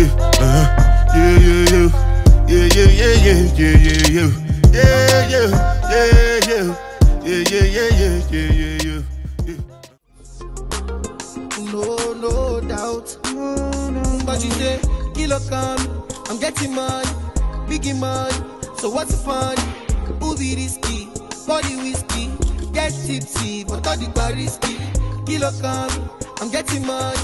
yeah, uh-huh. Yeah, yeah, yeah. Yeah, yeah, yeah, yeah, yeah, yeah, yeah. Yeah, yeah, yeah, yeah. Yeah, yeah, yeah, yeah, yeah. No, no doubt. But you say, kilo come, I'm getting money, biggie money. So what's the fun? Movie risky, body whiskey, get tipsy, but all the bar risky. Kilo come, I'm getting money,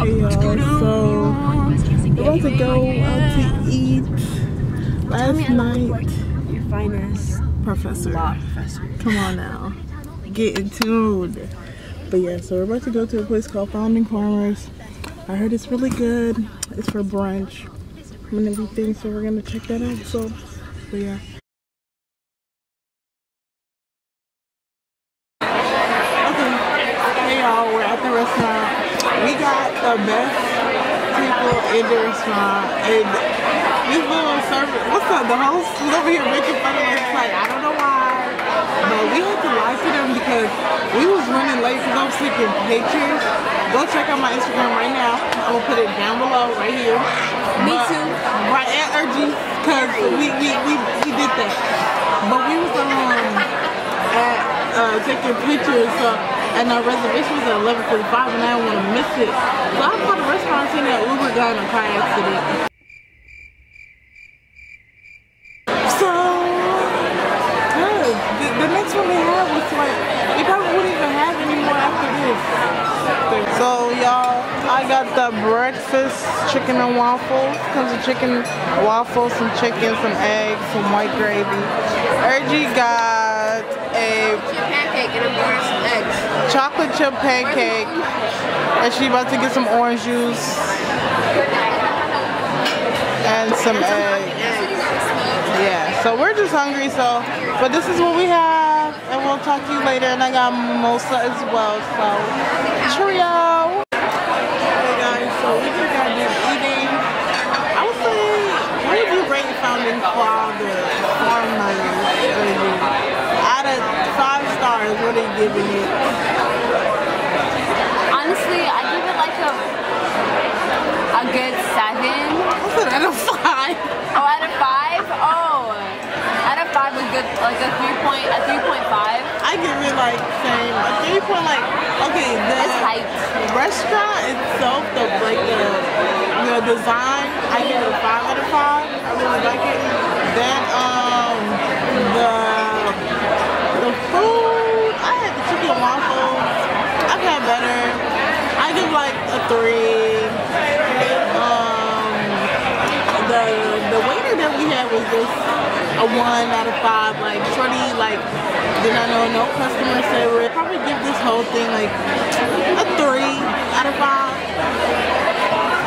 Hey y'all, so we're about to go out to eat. Last night, Your finest professor. professor. Come on now, get in tune. But yeah, so we're about to go to a place called Founding Farmers. I heard it's really good. It's for brunch and everything, so we're gonna check that out. So, but yeah. Okay, hey y'all, we're at the restaurant. We got the best people in the restaurant, and this little server, what's up? The host was over here making fun of us. Like I don't know why, but we had to lie to them because we was running late because I was taking pictures. Go check out my Instagram right now. I'm gonna put it down below right here. Me But- too. Right at Urgy, cause we we, we we did that. But we was um at uh, taking pictures. So, and our reservation was at 11:45, and I didn't want to miss it. So I called the restaurant saying that Uber got in a car accident. So, good. The, the next one they had was like, they probably wouldn't even have any more after this. So, y'all, I got the breakfast chicken and waffles. Comes with chicken, waffles, some chicken, some eggs, some white gravy. Ergie got a Pancake and I'm ordering some eggs. Chocolate chip pancake, and she about to get some orange juice and some eggs. Yeah, so we're just hungry, so, but this is what we have, and we'll talk to you later, and I got mimosa as well, so, trio! Hey guys, so we just got done eating. I would say, what would you rate Founding Father Farm baby? Out of stars, what are you giving it? Honestly, I give it like a a good seven. What's it out of five? Oh, out of five? Oh, out of five, a good like a three point a three point five. I give it like same, a three point like, okay, the restaurant itself, the like the the design, I give it a five out of five. I really like it. Then um the the food, I had the chicken waffles. I've had better. I give like a three. Um the the waiter that we had just a one out of five. Like shorty like did not know no customer service. Probably give this whole thing like a three out of five.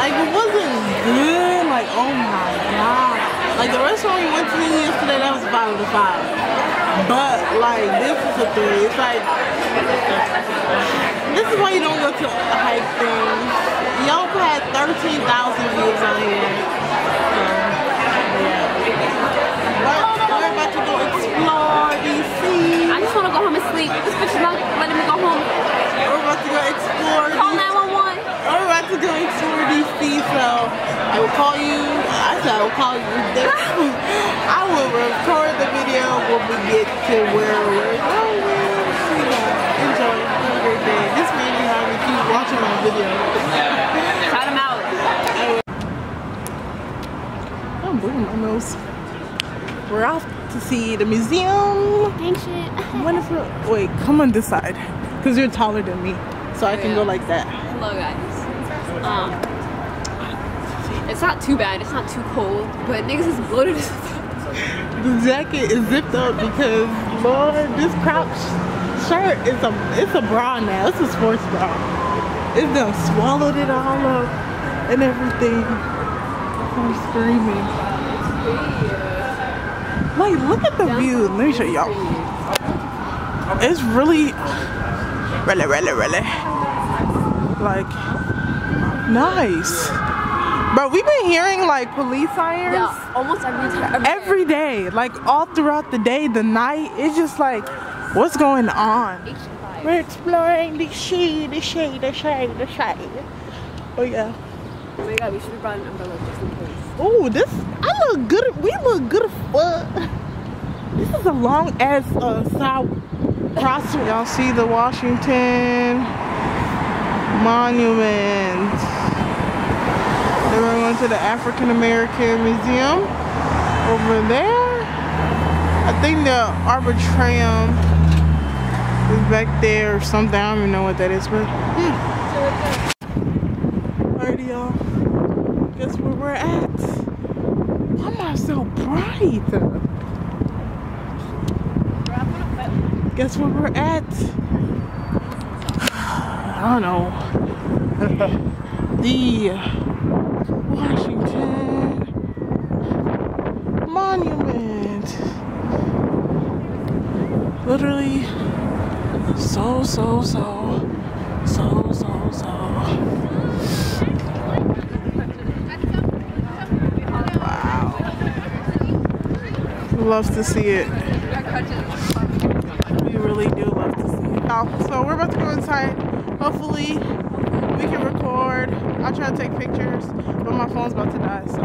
Like it wasn't good. Like oh my god. Like the restaurant we went to yesterday, that was five out of five. But like this is a three. It's like this is why you don't go to hype things. Yelp had 13,000 views on here. So, yeah. But we're about to go explore DC. I just want to go home and sleep. This bitch is not letting me go home. We're about to go explore Call DC. 911. We're about to go explore DC, so I will call you. I said I will call you. I will record the video when we get to where we're going. So yeah, enjoy. Have a great day. This behind me keeps watching my video. Shout him out. I'm bleeding my nose. We're off to see the museum. Ain't shit. Wonderful. Wait, come on this side, cause you're taller than me, so I can go like that. Hello guys. Um, it's not too bad. It's not too cold, but niggas is bloated as. The jacket is zipped up because Lord, this crop shirt is a it's a bra now. It's a sports bra. It done swallowed it all up and everything. I'm screaming. Like, look at the view. Let me show y'all. It's really, really, really, really, like, nice. Bro, we've been hearing like police sirens Yeah, almost every time. every day, like all throughout the day, the night. It's just like, what's going on? We're exploring the shade, the shade, the shade, the shade. Oh yeah. Oh my god, we should have brought an umbrella just in case. Oh, this look good. We look good. This is a long ass uh, south crossing. Y'all see the Washington Monument. Then we're going to the African American Museum over there. I think the Arbitrium is back there or something. I don't even know what that is, but yeah. Alrighty, y'all. Guess where we're at? Why am I so bright? Guess where we're at? I don't know. the Washington Monument. Literally so, so, so, so, so, so. Love to see it. We really do love to see it. Oh, so we're about to go inside. Hopefully we can record. I'll try to take pictures, but my phone's about to die, so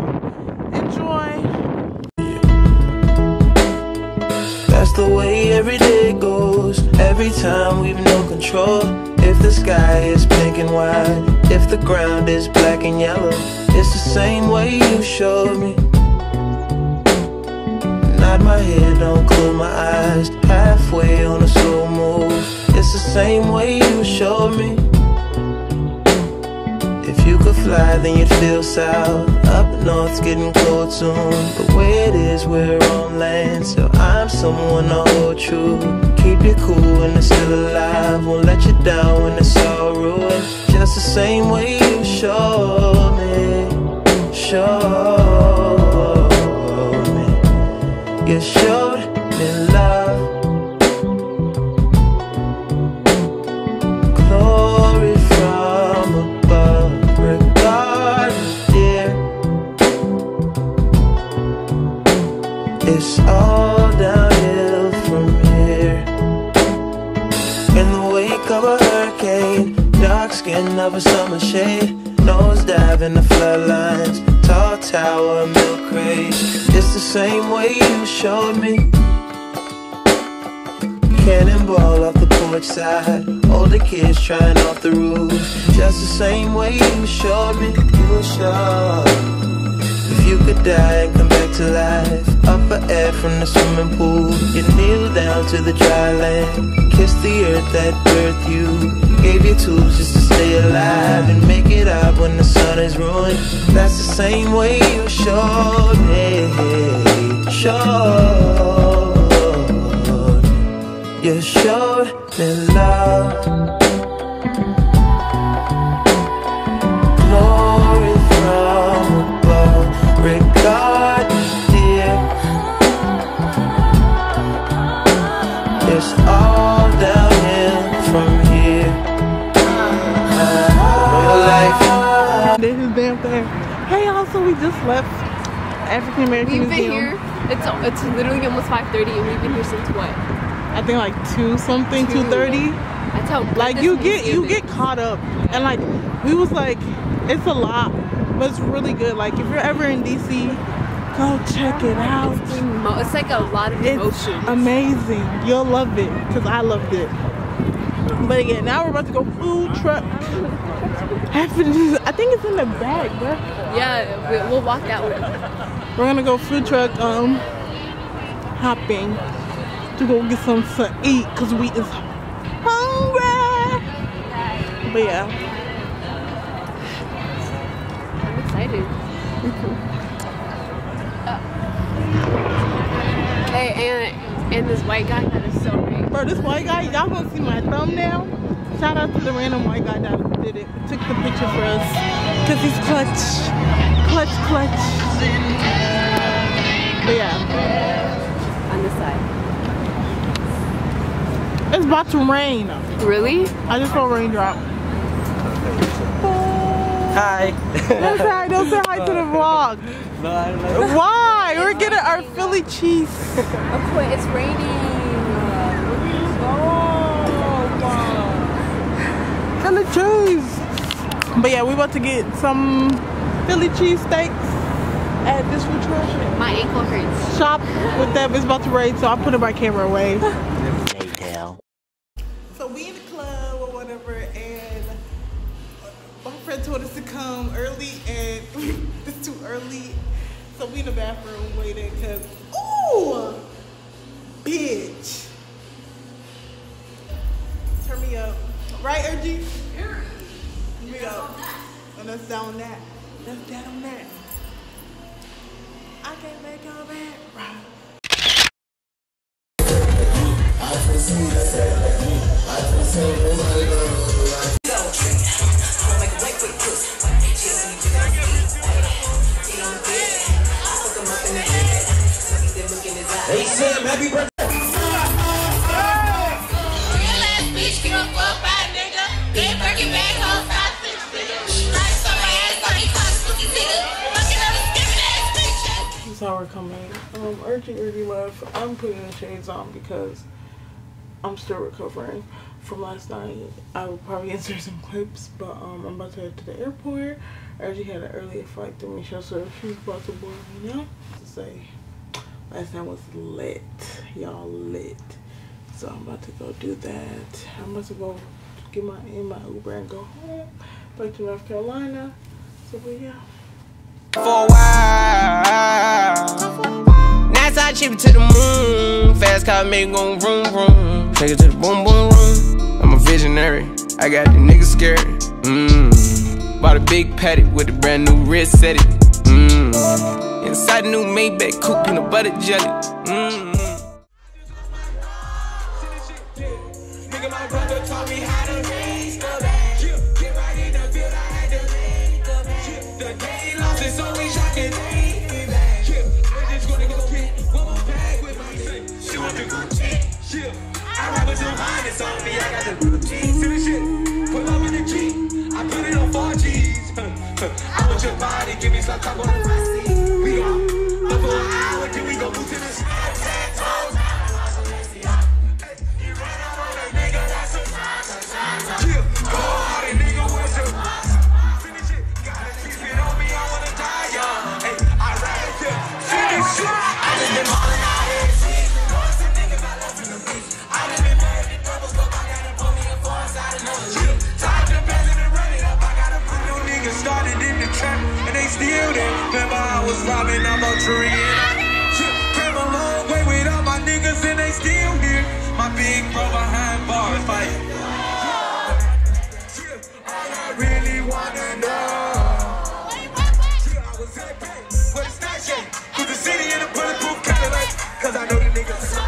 enjoy. That's the way every day goes. Every time we've no control. If the sky is pink and white, if the ground is black and yellow, it's the same way you showed me. Nod my head, don't close my eyes. Halfway on a slow move. It's the same way you showed me. If you could fly, then you'd feel south. Up north's getting cold soon. The way it is, we're on land. So I'm someone to hold true. Keep you cool when it's still alive. Won't let you down when it's all ruined. Just the same way you showed me. Showed Showed me love. Glory from above. Regardless, dear. It's all downhill from here. In the wake of a hurricane, dark skin of a summer shade, nose dive in the floodlines, tall tower, milk crate. The same way you showed me. Cannonball off the porch side, older kids trying off the roof. Just the same way you showed me. You showed. If you could die and come back to life, up for air from the swimming pool, you kneel down to the dry land, kiss the earth that birthed you, gave you tools just to stay alive and make it out when the sun is ruined. That's the same way you showed just left African American We've been Museum. here. It's it's literally almost 5:30, and we've been here since what? I think like two something, Two. thirty. That's how Like you get you is. get caught up, and like we was like, it's a lot, but it's really good. Like if you're ever in DC, go check it out. It's, it's like a lot of emotion. amazing. You'll love it because I loved it. But again, now we're about to go food truck. I think it's in the back, bro. yeah, we, we'll walk that way. We're gonna go food truck um hopping to go get some to eat because we is hungry. But yeah, I'm excited. Hey, and and this white guy that is so. Bro, this white guy, y'all gonna see my thumbnail. Shout out to the random white guy that did it, took the picture for us, cause he's clutch, clutch, clutch. But yeah, On this side. it's about to rain. Really? I just saw a raindrop. Hi. Don't say hi, don't say hi to the vlog. No, Why? We're getting our Philly cheese. Wait, it's raining. Oh, wow. Philly cheese. But yeah, we about to get some Philly cheese steaks at this refreshment My ankle hurts. shop with them. It's about to rain, so I'm putting my camera away. So we in the club or whatever, and my friend told us to come early, and it's too early. So we in the bathroom waiting, cause ooh, bitch, turn me up, right, Ergie? Turn me up. And let's down that. Let's down that. I can't make a man right. Hey You saw her coming. Um, Urgy Urgy left. I'm putting the shades on because I'm still recovering from last night. I will probably insert some clips, but um, I'm about to head to the airport. Urgy had an earlier flight than me, so she's about to board me now. To say, last night was lit, y'all lit. So I'm about to go do that. I'm about to go get my in my Uber and go home back to North Carolina. So, but yeah. for a chip it to the moon. Fast car make go vroom vroom. Take it to the boom boom room. I'm a visionary. I got the niggas scared. Mmm. Bought a big patty with a brand new set it. Mmm. Inside the new Maybach coupe peanut butter jelly. Mmm. With on me. I got the Gucci. See the shit. Pull up in the G. I put it on 4Gs. I want your body. Give me I was robbing, I'm out Shit, came a long way with all my niggas, and they still here. My big bro behind bars fight. All I really wanna know. I but it's not. Through the city in a bulletproof Cadillac, cause I know the niggas.